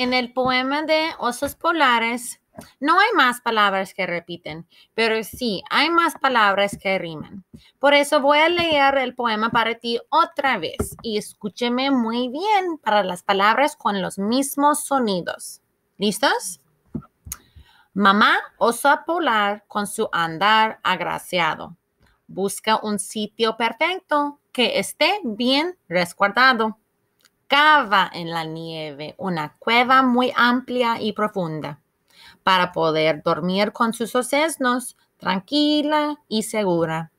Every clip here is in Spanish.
En el poema de Osos Polares no hay más palabras que repiten, pero sí hay más palabras que riman. Por eso voy a leer el poema para ti otra vez y escúcheme muy bien para las palabras con los mismos sonidos. ¿Listos? Mamá osa polar con su andar agraciado. Busca un sitio perfecto que esté bien resguardado. Cava en la nieve una cueva muy amplia y profunda para poder dormir con sus osesnos tranquila y segura.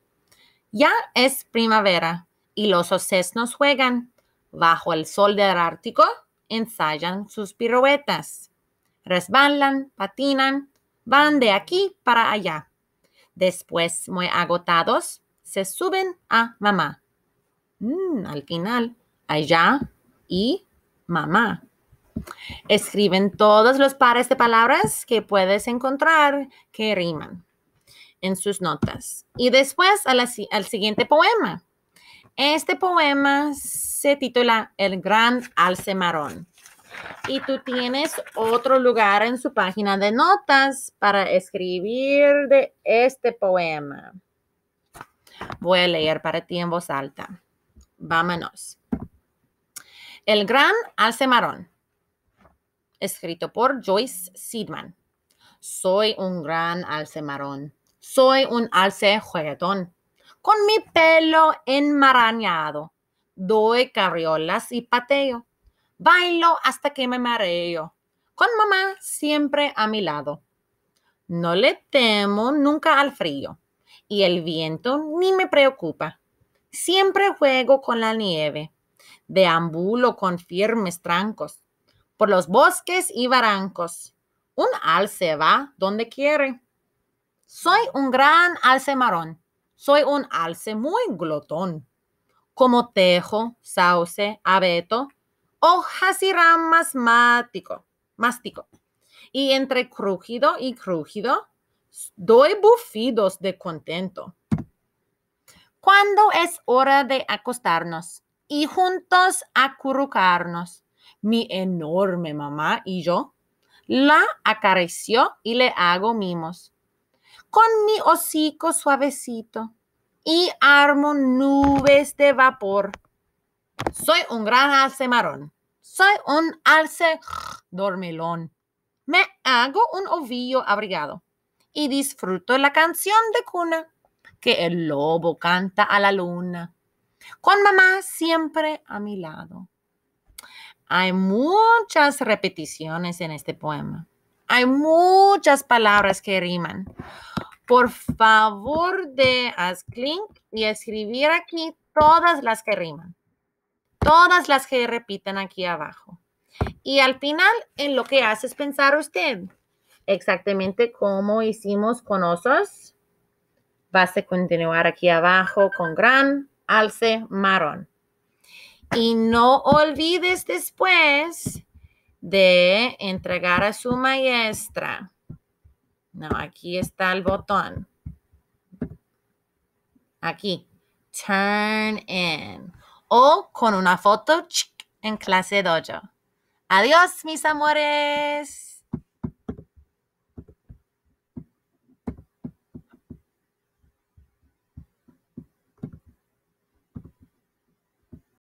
Ya es primavera y los osesnos juegan. Bajo el sol del Ártico ensayan sus piruetas. Resbalan, patinan, van de aquí para allá. Después, muy agotados, se suben a mamá. Mm, al final, allá y mamá. Escriben todos los pares de palabras que puedes encontrar que riman en sus notas. Y después al siguiente poema. Este poema se titula El gran alce marrón. Y tú tienes otro lugar en su página de notas para escribir de este poema. Voy a leer para ti en voz alta. Vámonos. El gran alce marrón escrito por Joyce Seedman. Soy un gran alce marrón. Soy un alce juguetón. Con mi pelo enmarañado, doy cabriolas y pateo. Bailo hasta que me mareo. Con mamá siempre a mi lado. No le temo nunca al frío y el viento ni me preocupa. Siempre juego con la nieve, deambulo con firmes trancos por los bosques y barrancos. Un alce va donde quiere. Soy un gran alce marrón. Soy un alce muy glotón. Como tejo, sauce, abeto, hojas y ramas mático, mástico. Y entre crujido y crujido, doy bufidos de contento. Cuando es hora de acostarnos y juntos acurrucarnos, mi enorme mamá y yo, la acarició y le hago mimos. Con mi hocico suavecito y armo nubes de vapor. Soy un gran alce marrón. Soy un alce dormilón. Me hago un ovillo abrigado y disfruto la canción de cuna que el lobo canta a la luna. Con mamá siempre a mi lado. Hay muchas repeticiones en este poema. Hay muchas palabras que riman. Por favor, de haz clic y escribir aquí todas las que riman. Todas las que repiten aquí abajo. Y al final, en lo que hace es pensar usted. Exactamente como hicimos con osos. Vas a continuar aquí abajo con gran alce marrón. Y no olvides después de entregar a su maestra. No, aquí está el botón. Aquí. Turn in. O con una foto en clase dojo. Adiós, mis amores.